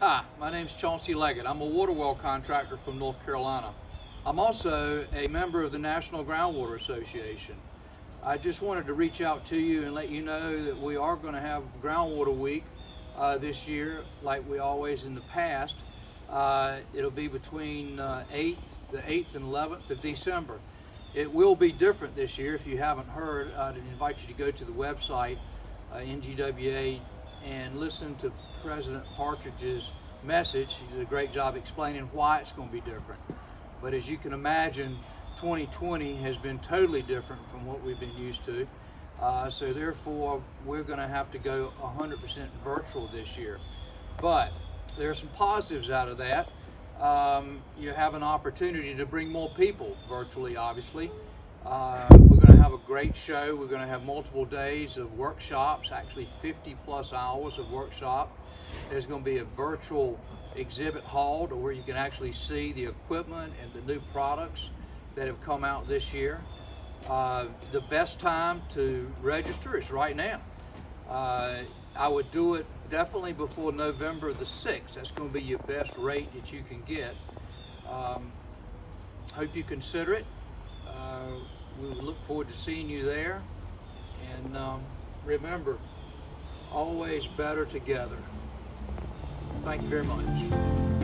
Hi, my name is Chauncey Leggett. I'm a water well contractor from North Carolina. I'm also a member of the National Groundwater Association. I just wanted to reach out to you and let you know that we are going to have Groundwater Week uh, this year, like we always in the past. Uh, it'll be between uh, 8th, the 8th and 11th of December. It will be different this year. If you haven't heard, I'd invite you to go to the website, uh, NGWA, and listen to President Partridge's message. He did a great job explaining why it's going to be different. But as you can imagine, 2020 has been totally different from what we've been used to. Uh, so therefore, we're going to have to go 100% virtual this year. But there are some positives out of that. Um, you have an opportunity to bring more people virtually, obviously. Uh, we're going to have a great show. We're going to have multiple days of workshops, actually 50 plus hours of workshop. There's going to be a virtual exhibit hall to where you can actually see the equipment and the new products that have come out this year. Uh, the best time to register is right now. Uh, I would do it definitely before November the 6th. That's going to be your best rate that you can get. Um, hope you consider it. Uh, we look forward to seeing you there. And um, remember, always better together. Thank you very much.